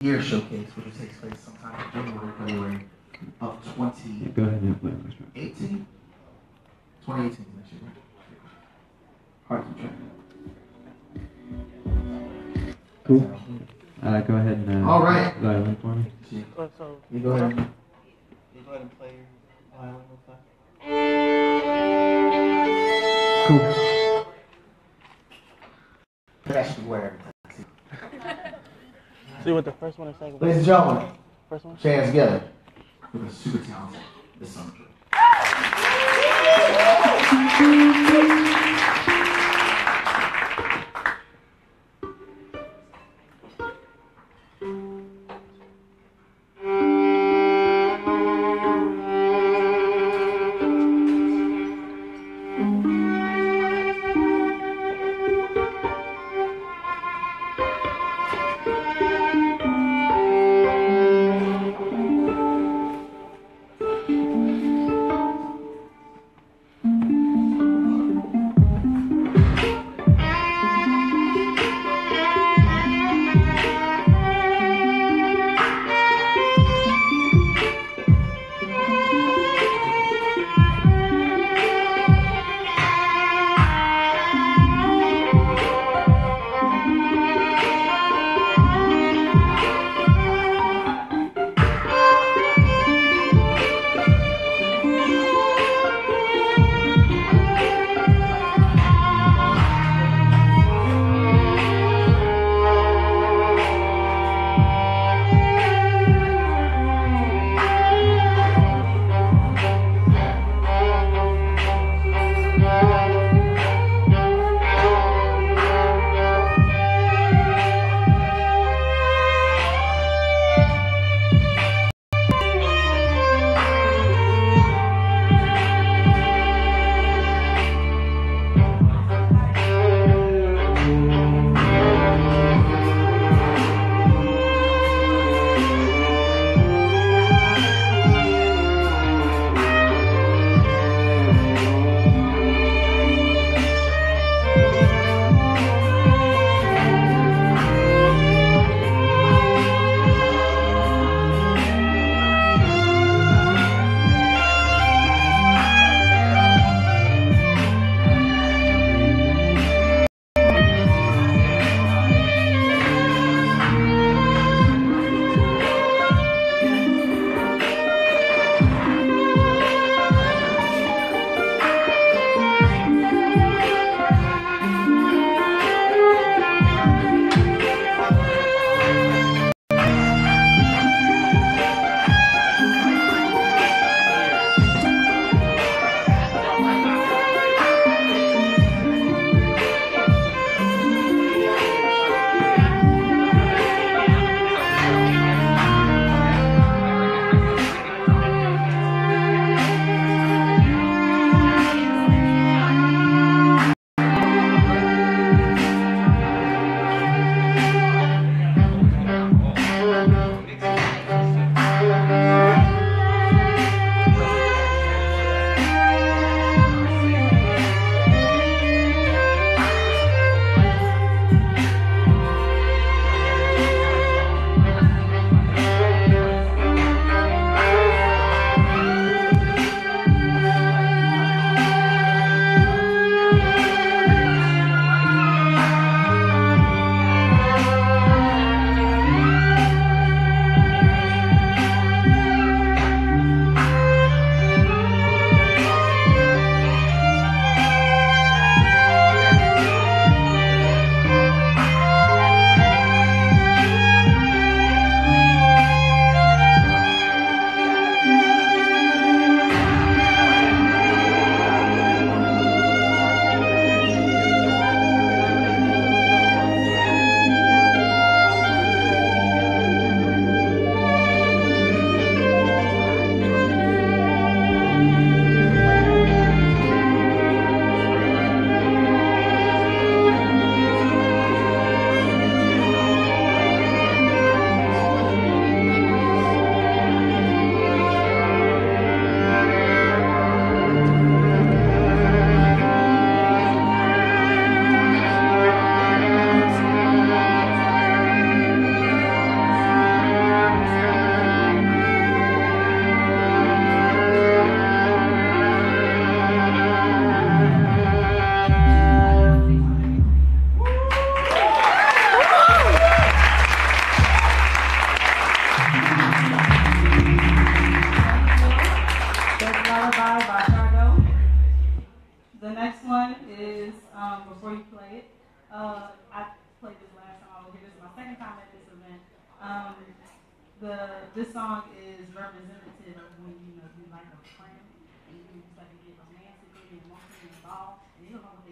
Year Showcase, which takes place sometime in January, February of 2018. Go ahead and play this 2018 is next year, right? Hard to track. Cool. Uh, go ahead and uh, All right. violin for me. So, so You go ahead. you go ahead and play your violin real fast. Cool. That should be where So you want the first one or second one? Ladies and gentlemen, First one? put hands together for the super talented Miss Somer. Uh, I played this last time I. This is my second time at this event. Um, the this song is representative of when you know you like a friend and you start to get romantic and emotionally involved and you don't know